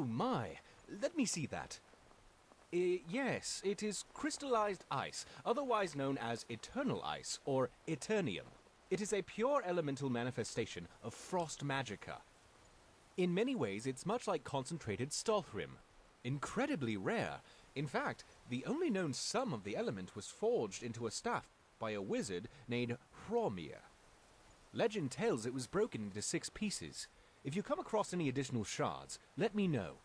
Oh my, let me see that. Uh, yes, it is crystallized ice, otherwise known as eternal ice or eternium. It is a pure elemental manifestation of frost magicka. In many ways, it's much like concentrated Stalhrim. Incredibly rare. In fact, the only known sum of the element was forged into a staff by a wizard named Hrormir. Legend tells it was broken into six pieces. If you come across any additional shards, let me know.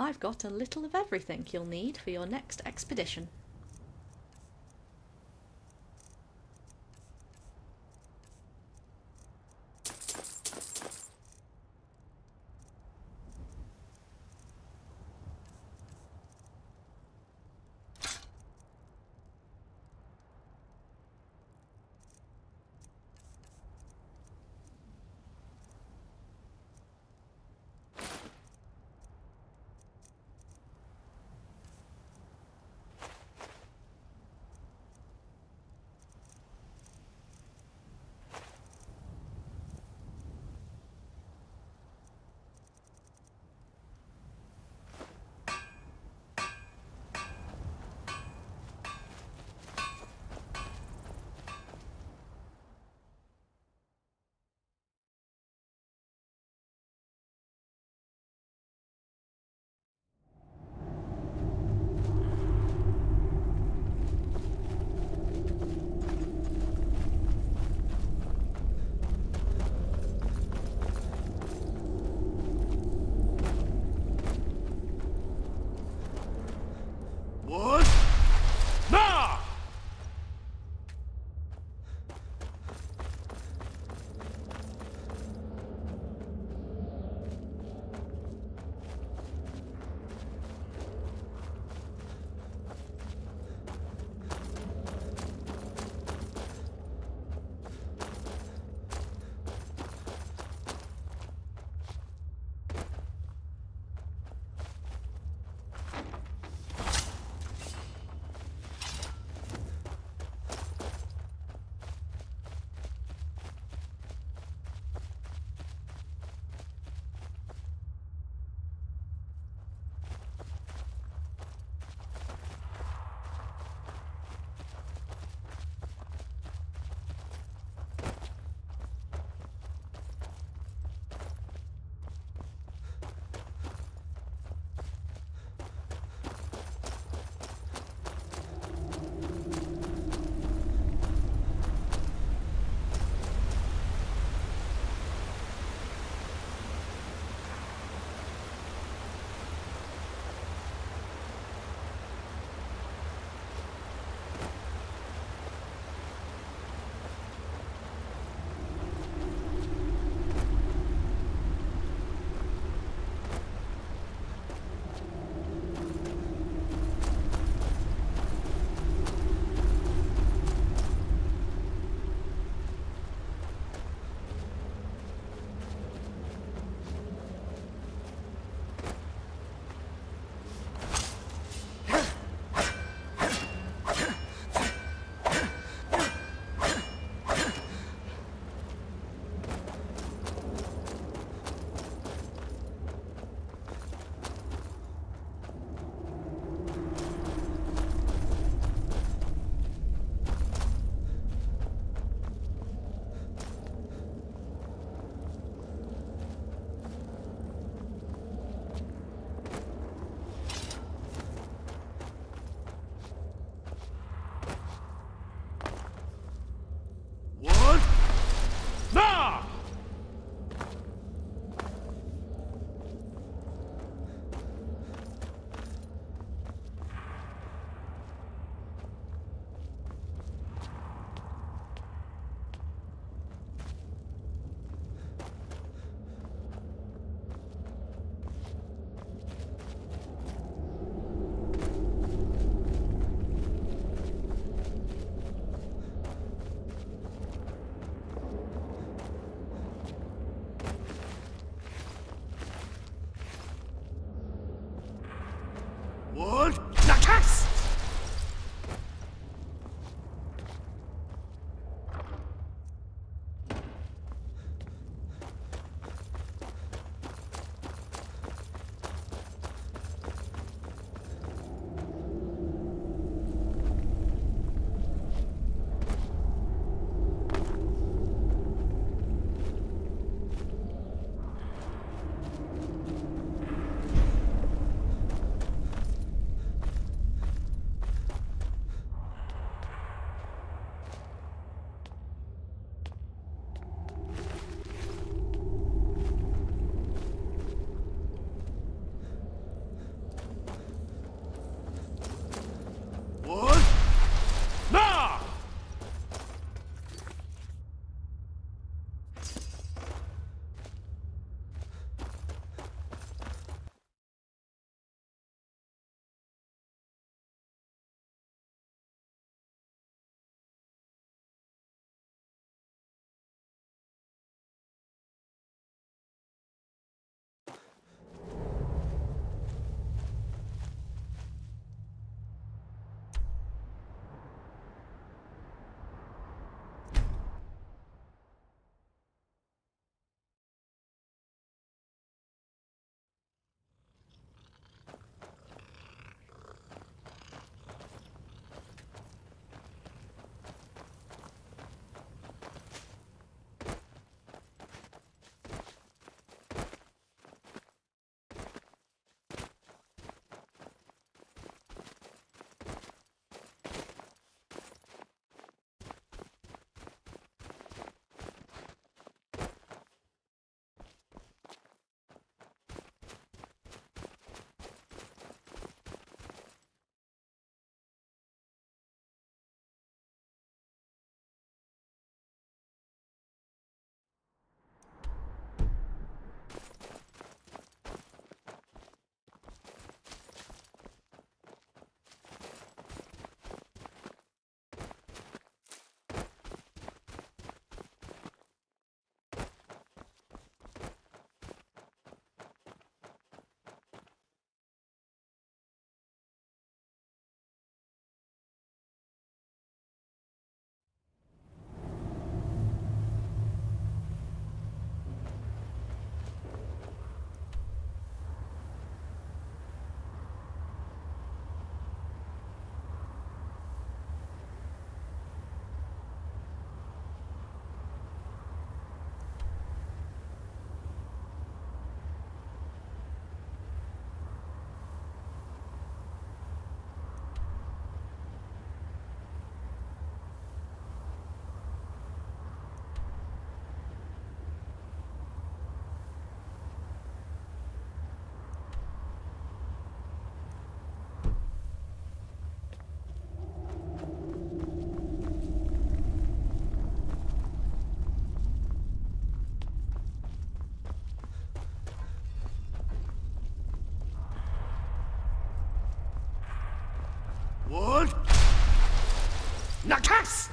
I've got a little of everything you'll need for your next expedition. Nakast!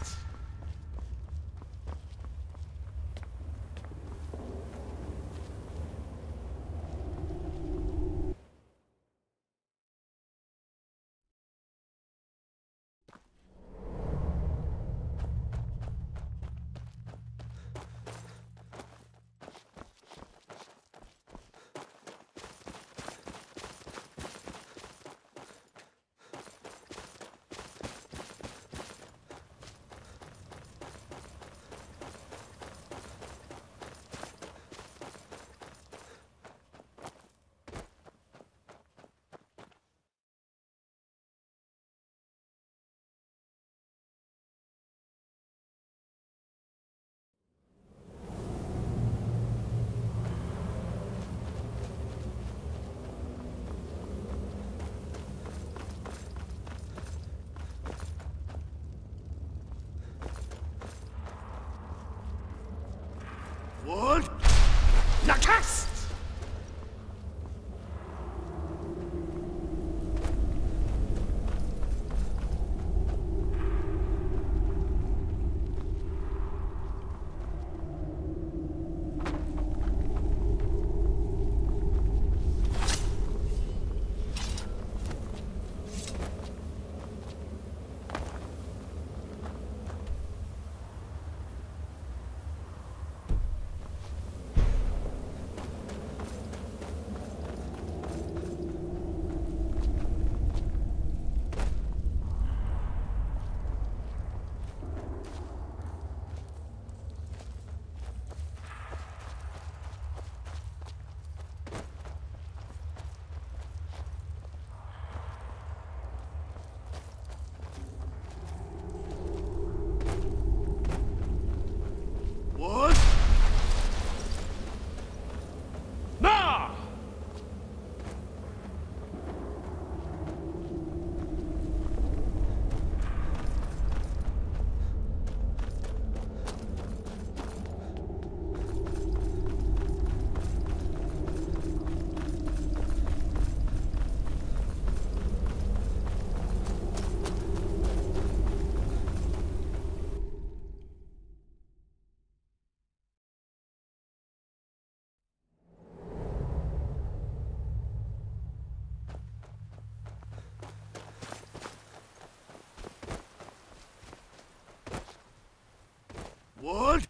Wood!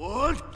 What?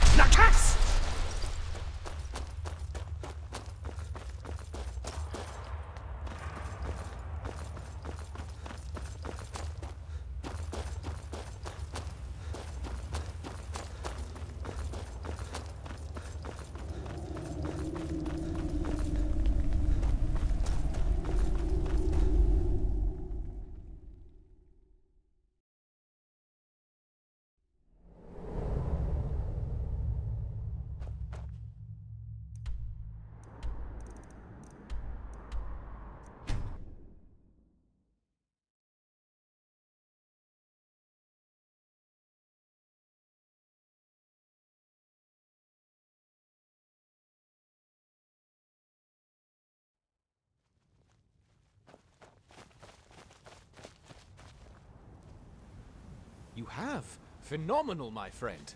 You have? Phenomenal, my friend.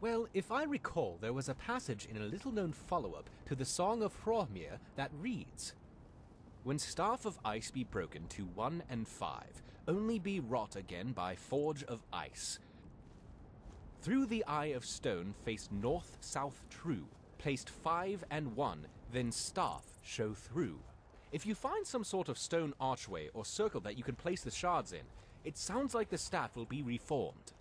Well, if I recall, there was a passage in a little known follow up to the Song of Hrormir that reads When staff of ice be broken to one and five, only be wrought again by forge of ice. Through the eye of stone faced north south true, placed five and one, then staff show through. If you find some sort of stone archway or circle that you can place the shards in, it sounds like the staff will be reformed.